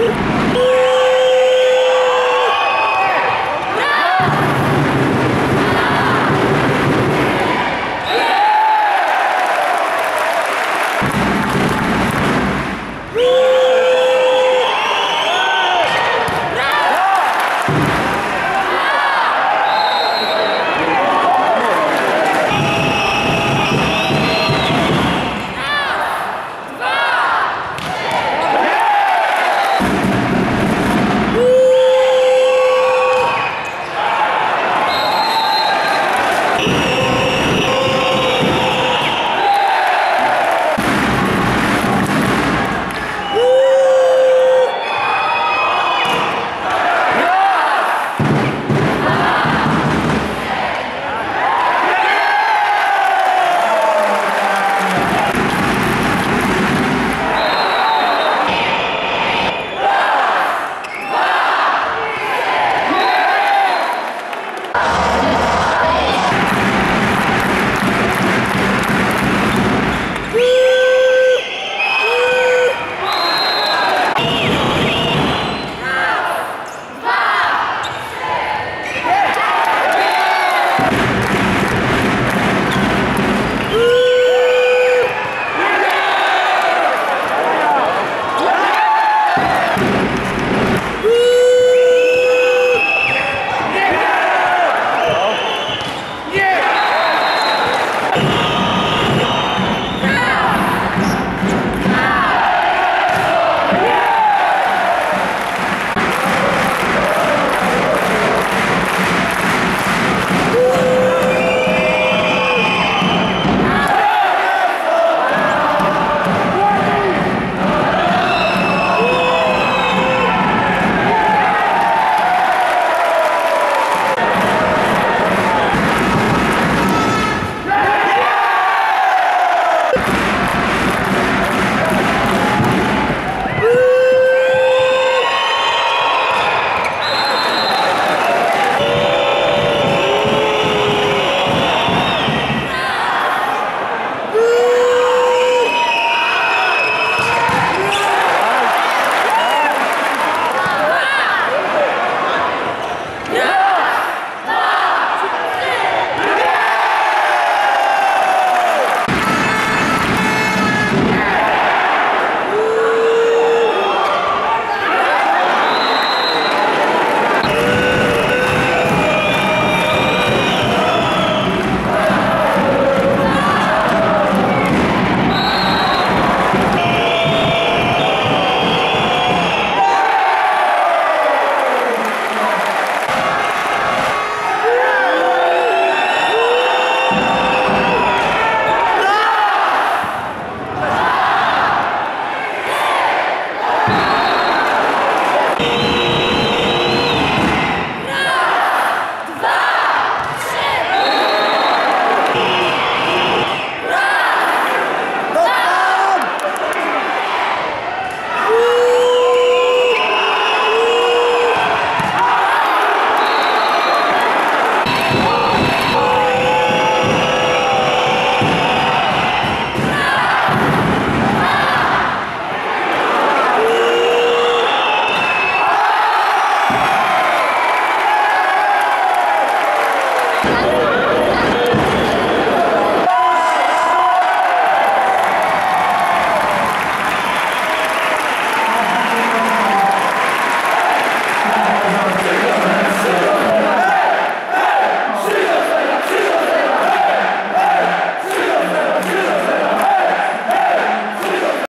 Woo!